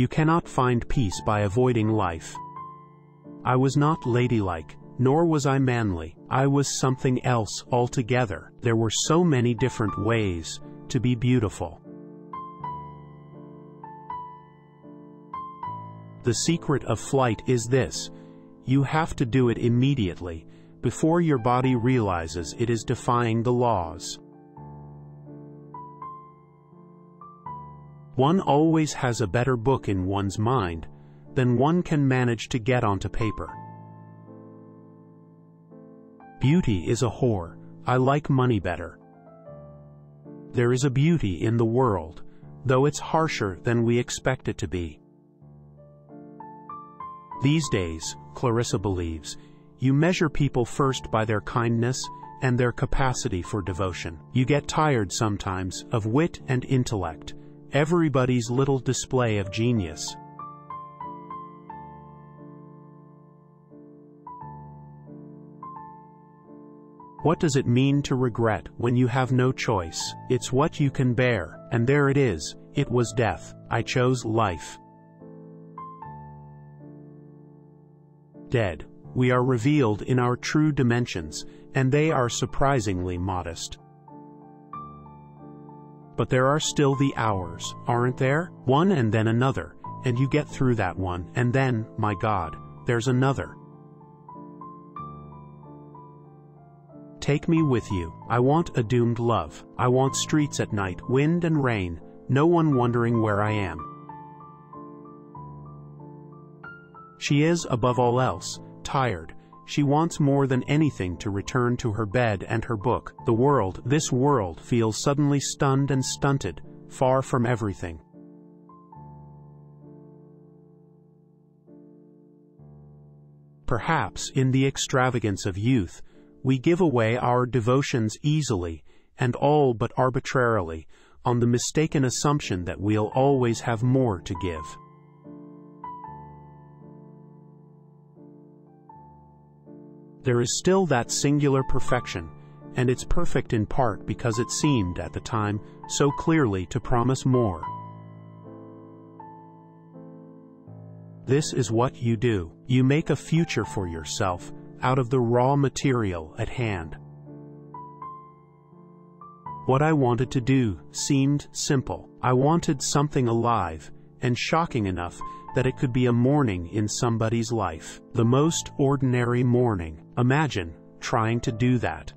You cannot find peace by avoiding life. I was not ladylike, nor was I manly. I was something else altogether. There were so many different ways to be beautiful. The secret of flight is this. You have to do it immediately, before your body realizes it is defying the laws. One always has a better book in one's mind than one can manage to get onto paper. Beauty is a whore. I like money better. There is a beauty in the world, though it's harsher than we expect it to be. These days, Clarissa believes, you measure people first by their kindness and their capacity for devotion. You get tired sometimes of wit and intellect, everybody's little display of genius. What does it mean to regret when you have no choice? It's what you can bear, and there it is. It was death. I chose life. Dead. We are revealed in our true dimensions, and they are surprisingly modest. But there are still the hours, aren't there? One and then another, and you get through that one, and then, my God, there's another. Take me with you. I want a doomed love. I want streets at night, wind and rain, no one wondering where I am. She is, above all else, tired. She wants more than anything to return to her bed and her book. The world, this world, feels suddenly stunned and stunted, far from everything. Perhaps, in the extravagance of youth, we give away our devotions easily and all but arbitrarily on the mistaken assumption that we'll always have more to give. There is still that singular perfection, and it's perfect in part because it seemed, at the time, so clearly to promise more. This is what you do. You make a future for yourself out of the raw material at hand. What I wanted to do seemed simple. I wanted something alive and shocking enough that it could be a morning in somebody's life. The most ordinary morning. Imagine trying to do that.